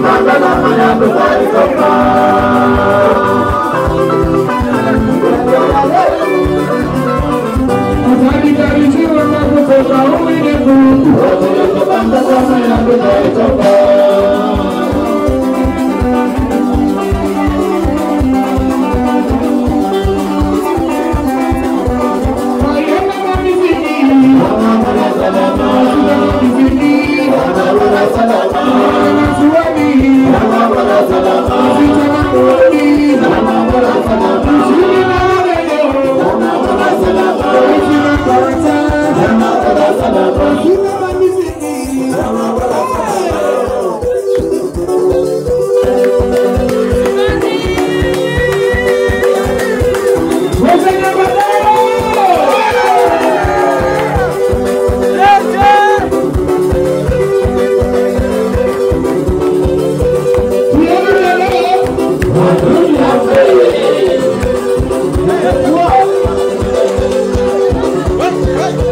Bangala, Maya, Bukari,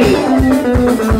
Hey.